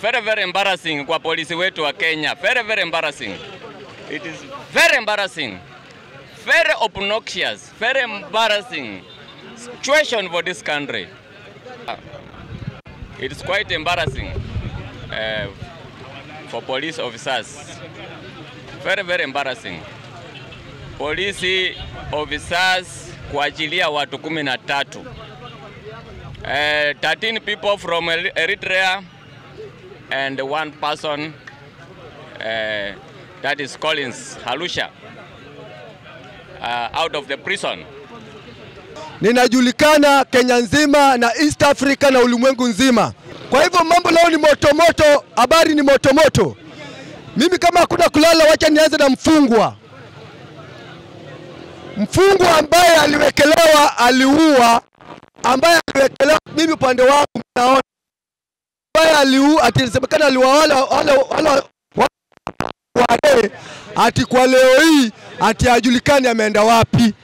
very very embarrassing kwa polisi wetu wa Kenya. Very very embarrassing. It is very embarrassing. Very obnoxious. Very embarrassing situation for this country. It is quite embarrassing uh, for police officers. Very very embarrassing. Polisi officers kuachilia watu kumi na tatu. Uh, 13 people from Eritrea and one person uh, that is Collins Halusha uh, out of the prison. ninajulikana Kenya nzima na East Africa na ulimwengu nzima. Kwa hivyo mambo leo ni motomoto, habari ni motomoto. Mimi kama hakuna kulala, wacha nianze na mfungwa. Mfungwa ambaye aliwekelewa, aliua, ambaye aliwekelewa, mimi upande wangu naona ambaye aliua, atisemekana aliua wale wale wale ati kwa leo hii ati hajulikani ameenda wapi.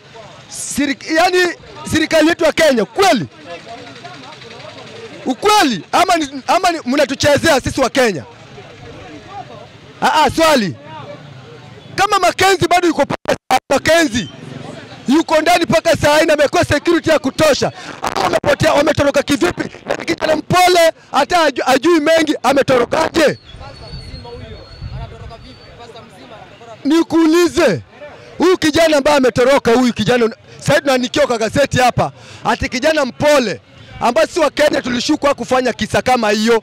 Sirik, yani serikali yetu ya Kenya kweli ukweli ama, ni- ama mnatuchezea sisi wa Kenya? Aa, swali kama Makenzi bado yuko pale, Makenzi yuko ndani mpaka saa hii na amekuwa security ya kutosha, ama wamepotea, wametoroka kivipi? Na kijana mpole, hata ajui mengi, ametorokaje? Nikuulize, huyu kijana ambaye ametoroka, huyu kijana sasa tunaandikiwa kwa gazeti hapa, ati kijana mpole ambaye si wa Kenya tulishukwa kufanya kisa kama hiyo.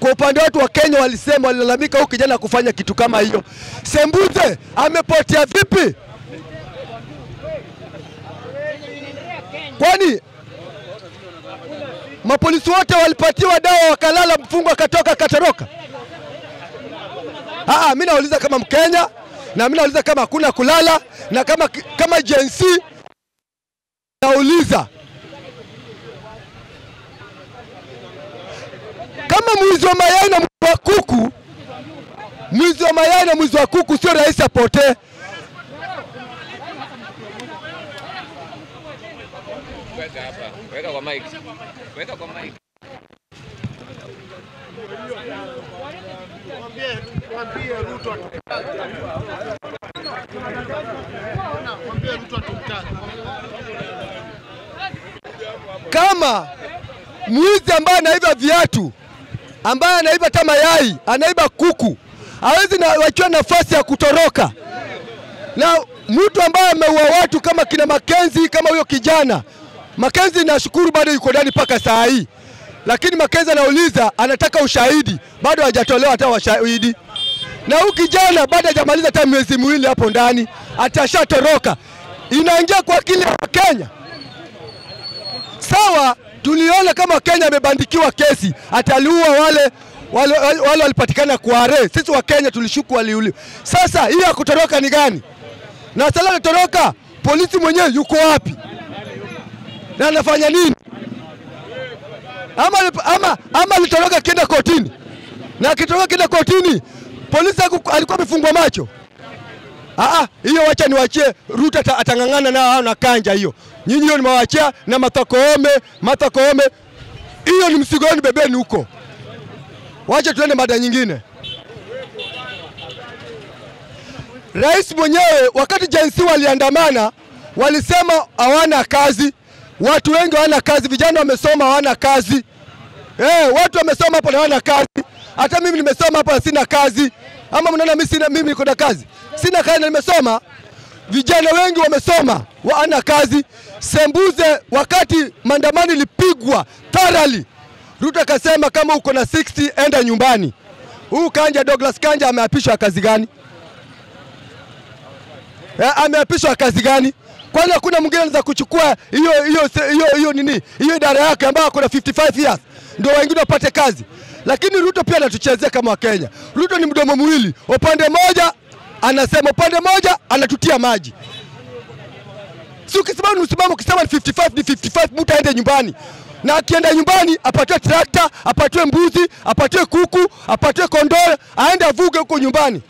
Kwa upande wetu wa Kenya walisema, walilalamika huyu kijana kufanya kitu kama hiyo. Sembuze amepotea vipi? Kwani mapolisi wote walipatiwa dawa wakalala, mfungwa akatoka akatoroka? Ah, mimi nauliza kama Mkenya na mimi nauliza kama hakuna kulala na kama kama JNC nauliza kama mwizi wa mayai na mwizi wa kuku, mwizi wa mayai na mwizi wa kuku sio rahisi apotee. Weka hapa, weka kwa mic. Weka kwa mic. Kama mwizi ambaye anaiba viatu, ambaye anaiba hata mayai, anaiba kuku, hawezi na wachiwa nafasi ya kutoroka. Na mtu ambaye ameua watu kama kina Makenzi, kama huyo kijana Makenzi, nashukuru bado yuko ndani mpaka saa hii, lakini Makenzi anauliza, anataka ushahidi, bado hajatolewa hata washahidi. Na huyu kijana bado hajamaliza hata miezi miwili hapo ndani, atashatoroka. Inaingia kwa akili ya Kenya. Sawa, tuliona kama Kenya amebandikiwa kesi, ataliua wale wale wale walipatikana kuare. Sisi wa Kenya tulishuku waliuliwa. Sasa hii ya kutoroka ni gani? Na sala kutoroka, polisi mwenyewe yuko wapi na anafanya nini? Ama ama ama alitoroka kenda kotini, na akitoroka kenda kotini, polisi alikuwa amefungwa macho. Aa, hiyo wacha niwachie Ruto atang'ang'ana na hao na kanja hiyo. Nyinyi hiyo nimewachia na Martha Koome, Koome. Hiyo ni msigo wenu bebeni huko. Wacha tuende mada nyingine. Rais mwenyewe wakati jinsi waliandamana walisema hawana kazi. Watu wengi hawana kazi, vijana wamesoma hawana kazi. Eh, watu wamesoma hapo na hawana kazi. Hata mimi nimesoma hapa sina kazi. Ama mnaona mimi sina mimi niko na kazi. Sina kazi na nimesoma. Vijana wengi wamesoma, hawana kazi. Sembuze wakati maandamano ilipigwa tarali. Ruto akasema kama uko na 60 enda nyumbani. Huu Kanja Douglas Kanja ameapishwa kazi gani? Eh, ameapishwa kazi gani? Kwani hakuna mwingine anaweza kuchukua hiyo hiyo hiyo hiyo nini hiyo idara yake ambayo kuna 55 years ndio wengine wapate kazi. Lakini Ruto pia anatuchezea kama Wakenya. Ruto ni mdomo mwili, upande mmoja anasema, upande mmoja anatutia maji. Si ukisimama usimama, ukisema ni 55 ni 55, mtu aende nyumbani na akienda nyumbani apatiwe trakta, apatiwe mbuzi, apatiwe kuku, apatiwe kondoo, aende avuge huko nyumbani.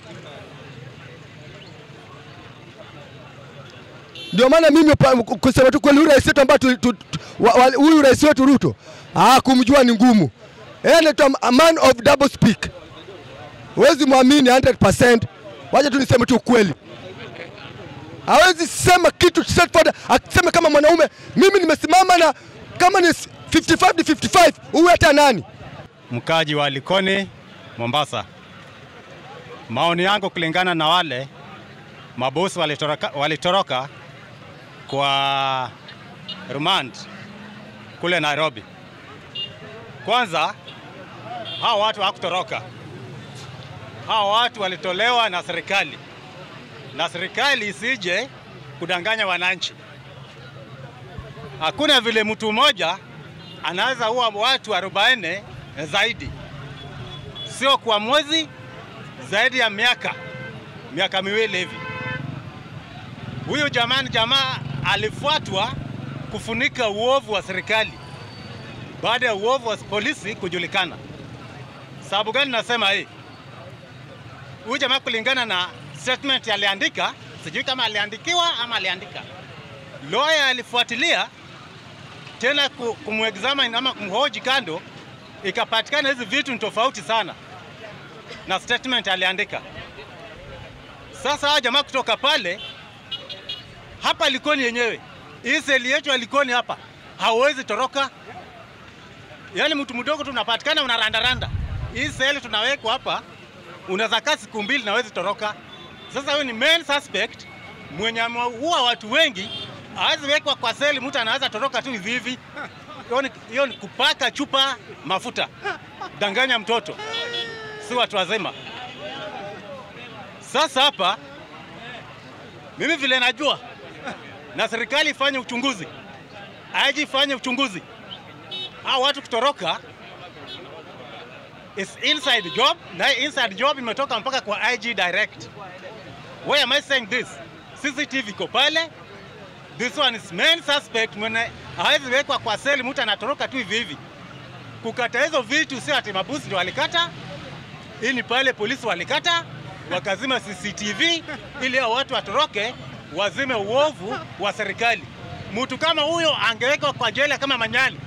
Ndio maana mimi kusema tu kweli, rais wetu ambaye huyu rais wetu Ruto ah, kumjua ni ngumu. Yeye anaitwa a man of double speak. Huwezi mwamini 100%. Wacha tu niseme tu ukweli. Hawezi sema kitu straightforward, akisema kama mwanaume, mimi nimesimama na kama ni 55 ni 55, huyu hata nani? mkaji wa Likoni, Mombasa. Maoni yangu kulingana na wale mabosi walitoroka, walitoroka kwa remand kule Nairobi. Kwanza hao watu hawakutoroka, hao watu walitolewa na serikali, na serikali isije kudanganya wananchi. Hakuna vile mtu mmoja anaweza uwa watu 40 zaidi, sio kwa mwezi, zaidi ya miaka miaka miwili hivi. Huyu jamani, jamaa alifuatwa kufunika uovu wa serikali baada ya uovu wa polisi kujulikana. Sababu gani nasema hii? Huyu jamaa kulingana na statement aliandika, sijui kama aliandikiwa ama aliandika, lawyer alifuatilia tena ku- kumexamine ama kumhoji kando, ikapatikana hizi vitu ni tofauti sana na statement aliandika. Sasa jamaa kutoka pale hapa Likoni yenyewe, hii seli yetu ya Likoni hapa hauwezi toroka, yaani mtu mdogo tu unapatikana unarandaranda. Hii seli tunawekwa hapa, unaweza kaa siku mbili na hawezi toroka. Sasa huyu ni main suspect mwenye ameua watu wengi, hawezi wekwa kwa seli, mtu anaweza toroka tu hivi hivi. Hiyo ni kupaka chupa mafuta, danganya mtoto, si watu wazima. Sasa hapa mimi vile najua na serikali ifanye uchunguzi, aje ifanye uchunguzi, hao watu kutoroka is inside job, na inside job imetoka mpaka kwa IG direct. Why am I saying this? CCTV iko pale, this one is main suspect mwenye hawezi wekwa kwa seli, mtu anatoroka tu hivi hivi. Kukata hizo vitu sio ati mabusi ndio walikata, hii ni pale polisi walikata wakazima CCTV ili hao watu watoroke, wazime uovu wa serikali. Mtu kama huyo angewekwa kwa jela kama Manyali.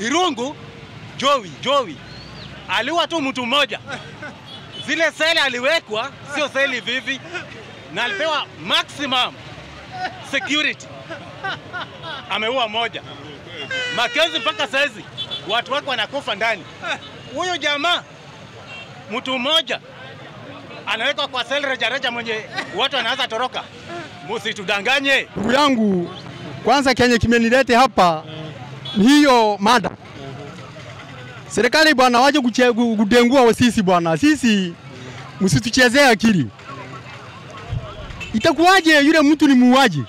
Irungu Jowi, Jowi aliua tu mtu mmoja, zile seli aliwekwa sio seli hivi, na alipewa maximum security, ameua moja. Makezi mpaka saizi watu wake wanakufa ndani. Huyo jamaa mtu mmoja anawekwa kwa sel rejareja, mwenye watu wanaanza toroka. Musitudanganye. Ndugu yangu, kwanza kenye kimenilete hapa hiyo mada. Serikali bwana, waje kudengua sisi bwana, sisi msituchezee akili. Itakuwaje yule mtu ni muuaji?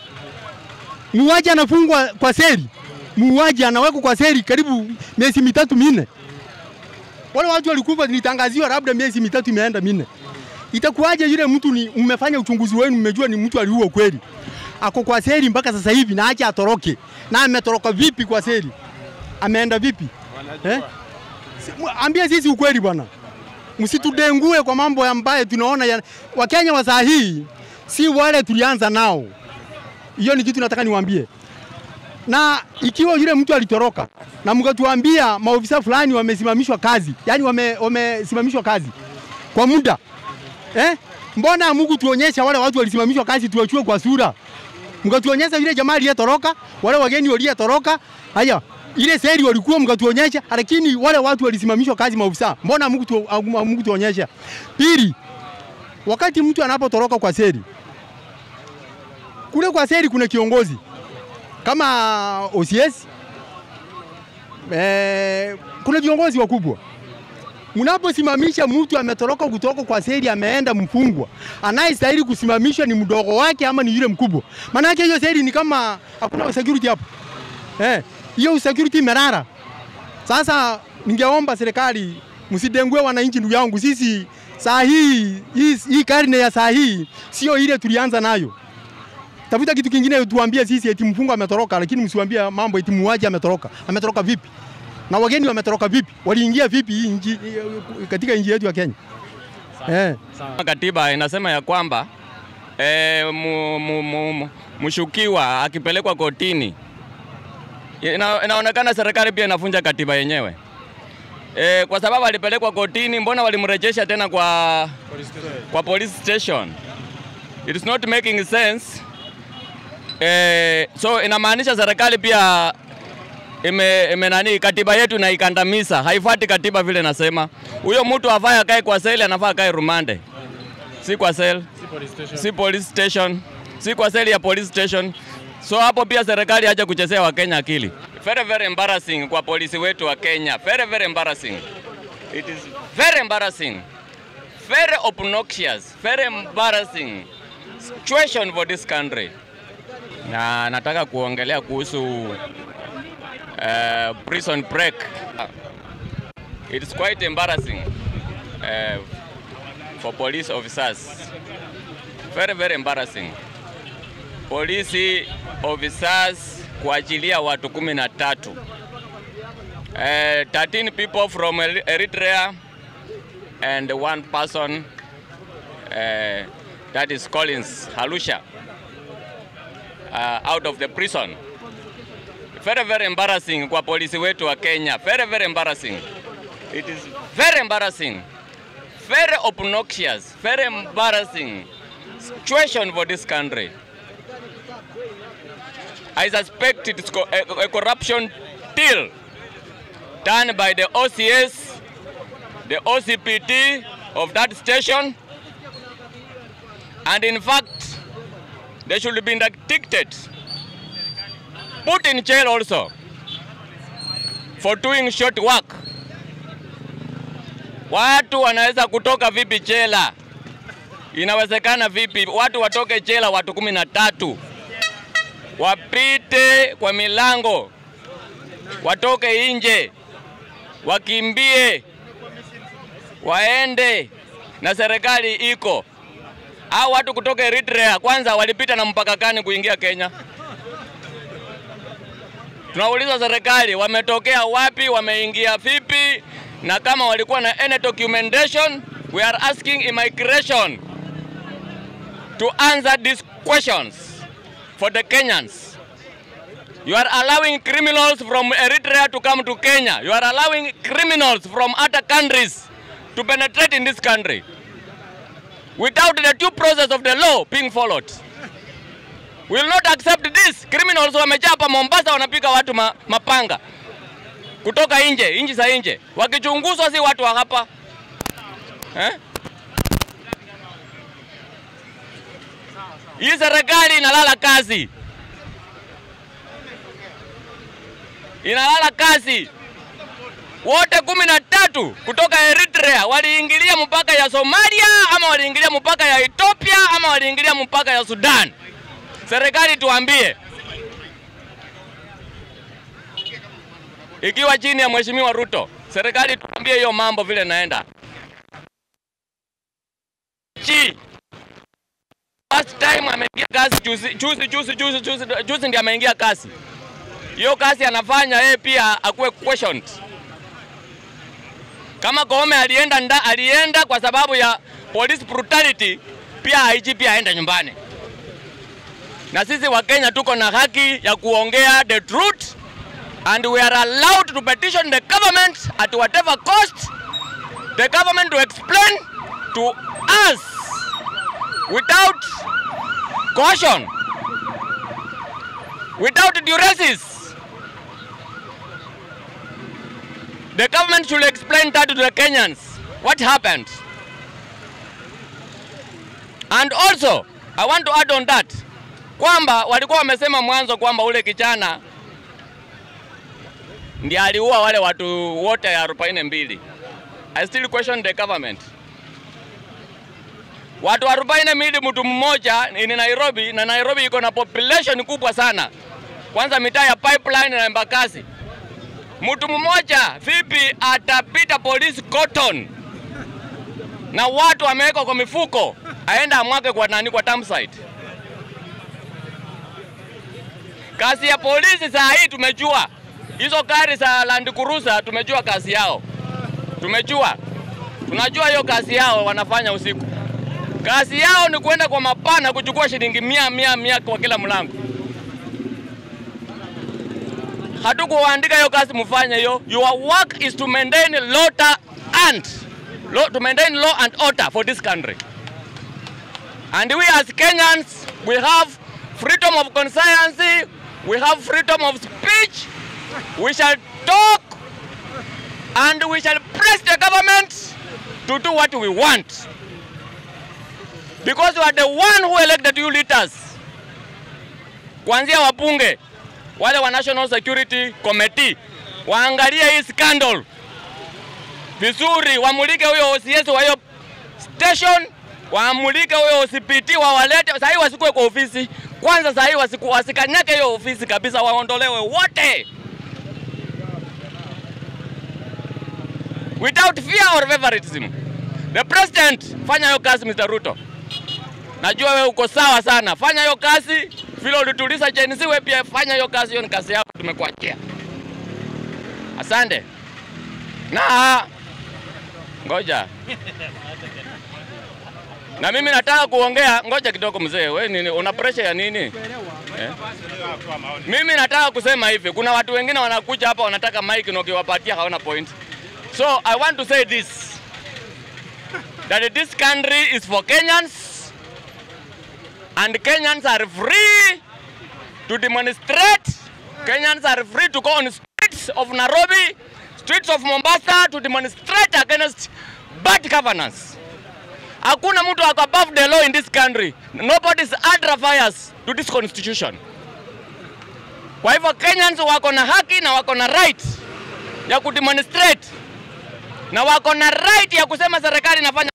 Muuaji anafungwa kwa seli, muuaji anawekwa kwa seli karibu miezi mitatu minne. Wale watu walikufa, nilitangaziwa labda miezi mitatu imeenda minne. Itakuwaje yule mtu ni mmefanya uchunguzi wenu, mmejua ni mtu aliua kweli, ako kwa seli mpaka sasa hivi na acha atoroke? Na ametoroka vipi kwa seli? Ameenda vipi eh? Ambia sisi ukweli bwana, msitudengue kwa mambo ambayo tunaona ya, Wakenya wa saa hii si wale tulianza nao. Hiyo ni kitu nataka niwaambie na ikiwa yule mtu alitoroka na mkatuambia maofisa fulani wamesimamishwa kazi, yani wame- wamesimamishwa kazi kwa muda eh? Mbona Mungu tuonyesha wale watu walisimamishwa kazi tuwachue kwa sura? Mkatuonyesha yule jamaa aliyetoroka, wale wageni waliyetoroka, haya ile seri walikuwa mkatuonyesha, lakini wale watu walisimamishwa kazi maofisa, mbona Mungu tu, Mungu tuonyesha? Pili, wakati mtu anapotoroka kwa seri, kule kwa seri kuna kiongozi kama OCS eh, kuna viongozi wakubwa. Mnaposimamisha mtu ametoroka kutoka kwa seli ameenda mfungwa, anayestahili kusimamishwa ni mdogo wake ama ni yule mkubwa? Maanake hiyo seli ni kama hakuna security hapo eh, hiyo security imerara. Sasa ningeomba serikali msidengue wananchi, ndugu yangu, sisi saa hii hii, hii karne ya saa hii sio ile tulianza nayo tafuta kitu kingine tuambie sisi eti mfungwa ametoroka, lakini msiwaambie mambo eti muuaji ametoroka. Ametoroka vipi? Na wageni wametoroka vipi? Waliingia vipi hii nchi katika nchi yetu ya Kenya? Eh. Katiba inasema ya kwamba e, mu, mu, mu, mu, mshukiwa akipelekwa kotini ina, inaonekana serikali pia inafunja katiba yenyewe. e, kwa sababu alipelekwa kotini, mbona walimrejesha tena kwa, police kwa police station? It is not making sense. E, so inamaanisha serikali pia ime, ime nani katiba yetu inaikandamiza, haifuati katiba vile nasema. Huyo mtu afai akae kwa seli, anafaa akae rumande, si kwa sel, si police station, si kwa seli ya police station. So hapo pia serikali haja kuchezea Wakenya akili. Very very embarrassing kwa polisi wetu wa Kenya. Very very embarrassing. It is very embarrassing. Very obnoxious. Very embarrassing situation for this country. Na nataka kuongelea kuhusu uh, prison break. It is quite embarrassing uh, for police officers. Very very embarrassing. Polisi officers kuachilia watu kumi na tatu. Uh, 13 people from Eritrea and one person uh, that is Collins Halusha uh, out of the prison. Very very embarrassing kwa polisi wetu wa Kenya. Very very embarrassing. It is very embarrassing. Very obnoxious. Very embarrassing situation for this country. I suspect it is co- a, a corruption deal done by the OCS, the OCPT of that station, and in fact, they should be indicted, put in jail also for doing short work. Watu wanaweza kutoka vipi jela? Inawezekana vipi watu watoke jela watu kumi na tatu wapite kwa milango, watoke nje, wakimbie, waende na serikali iko. au watu kutoka Eritrea kwanza walipita na mpaka gani kuingia Kenya? Tunauliza serikali wametokea wapi, wameingia vipi, na kama walikuwa na any documentation. We are asking immigration to answer these questions for the Kenyans. You are allowing criminals from Eritrea to come to Kenya. You are allowing criminals from other countries to penetrate in this country without the due process of the law being followed. We will not accept this. Criminals wamejaa hapa Mombasa wanapiga watu ma, mapanga kutoka nje, nchi za nje, wakichunguzwa si watu wa hapa eh? Hii serikali inalala kazi, inalala kazi. Wote kumi na tatu kutoka Eritrea waliingilia mpaka ya Somalia ama waliingilia mpaka ya Ethiopia ama waliingilia mpaka ya Sudan. Serikali tuambie, ikiwa chini ya Mheshimiwa Ruto, serikali tuambie hiyo mambo vile naenda chi First time ameingia kazi juzi juzi juzi juzi juzi, juzi ndiye ameingia kazi. Hiyo kazi anafanya yeye pia akuwe questioned. Kama Koome alienda nda, alienda kwa sababu ya police brutality, pia IG pia aende nyumbani. Na sisi wa Kenya tuko na haki ya kuongea the truth and we are allowed to petition the government at whatever cost the government to explain to us without caution, without duresses. The government should explain that to the Kenyans what happened. And also, I want to add on that kwamba walikuwa wamesema mwanzo kwamba ule kijana ndiye aliua wale watu wote arobaini mbili. I still question the government. Watu arobaini mbili mtu mmoja ni Nairobi, na Nairobi iko na population kubwa sana, kwanza mitaa ya Pipeline na Embakasi. Mtu mmoja vipi atapita polisi cotton na watu wamewekwa kwa mifuko, aenda amwage kwa nani? Kwa Tamsite. Kazi ya polisi saa hii tumejua, hizo gari za Land Cruiser tumejua kazi yao, tumejua, tunajua hiyo kazi yao wanafanya usiku. Kazi yao ni kwenda kwa mapana kuchukua shilingi mia mia mia kwa kila mlango. hatukuwaandika hiyo kazi mfanye hiyo. Your work is to maintain law and law, to maintain law and order for this country. And we as Kenyans, we have freedom of conscience, we have freedom of speech. We shall talk and we shall press the government to do what we want. Because you are the one who elected you leaders. kwanzia wabunge wale wa National Security Committee waangalie hii scandal vizuri, wamulike huyo OCS wa hiyo station, wamulike huyo OCPT, wawalete sahii, wasikue kwa ofisi kwanza, sahii wasiku, wasikanyake hiyo ofisi kabisa, waondolewe wote without fear or favoritism. The president, fanya hiyo kazi Mr. Ruto. Najua wewe uko sawa sana, fanya hiyo kazi vile ulituliza Gen Z, wewe pia fanya hiyo kazi, hiyo ni kazi yako, tumekuachia. Asante. Na ngoja na mimi nataka kuongea, ngoja kidogo mzee, wewe nini, una pressure ya nini? Eh? Mimi nataka kusema hivi, kuna watu wengine wanakuja hapa wanataka mic na ukiwapatia hawana point. So I want to say this that this country is for Kenyans and Kenyans are free to demonstrate. Kenyans are free to go on streets of Nairobi, streets of Mombasa to demonstrate against bad governance. Hakuna mtu ako above the law in this country. Nobody is under fires to this constitution. Kwa hivyo Kenyans wako na haki na wako na right ya kudemonstrate na wako na right ya kusema serikali inafanya